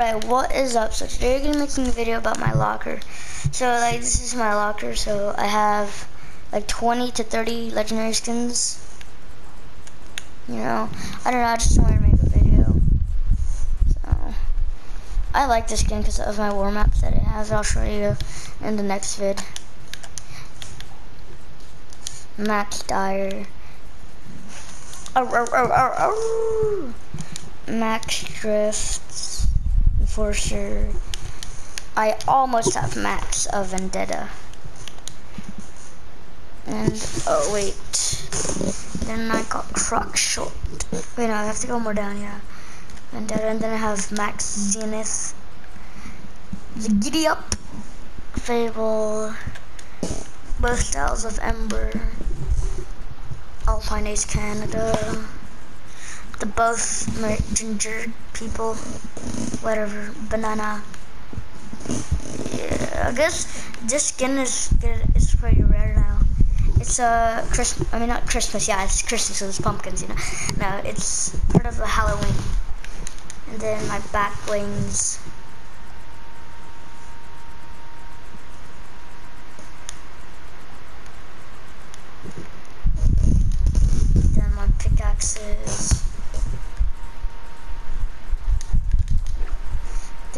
Alright, what is up? So today we're gonna be making a video about my locker. So like this is my locker, so I have like 20 to 30 legendary skins. You know, I don't know, I just wanted to make a video. So I like this skin because of my war map that it has. I'll show you in the next vid. Max Dyer. Oh, oh, oh, oh, oh. Max Drifts. Enforcer. I almost have max of Vendetta. And, oh wait. Then I got Crackshot. Wait, no, I have to go more down, yeah. Vendetta, and then I have Max Zenith. The Giddy Up. Fable. Both Styles of Ember. Alpine Ace Canada the both ginger people, whatever, banana. Yeah, I guess this skin is good. It's pretty rare now. It's a uh, Christmas. I mean, not Christmas. Yeah, it's Christmas. So it's pumpkins. You know. No, it's part of the Halloween. And then my back wings. Then my pickaxes.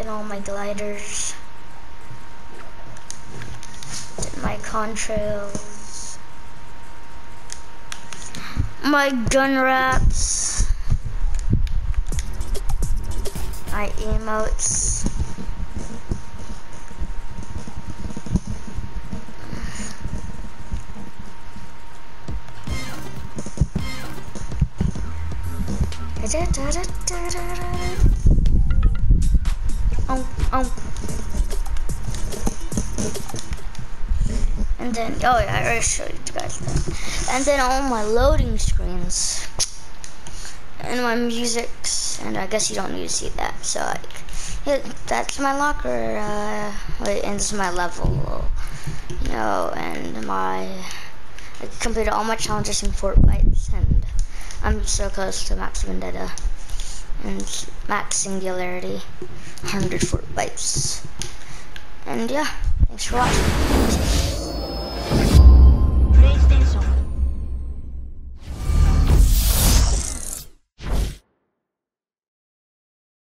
Then all my gliders. Then my contrails. My gun wraps. My emotes. Da, da, da, oh, oh. And then, oh yeah, I already showed you guys that. And then all my loading screens. And my musics, and I guess you don't need to see that. So like, yeah, that's my locker. Uh, wait, and this is my level. You know, and my, I completed all my challenges in Fortnite, and I'm so close to Max Vendetta and max singularity, 104 bytes And yeah, thanks for watching.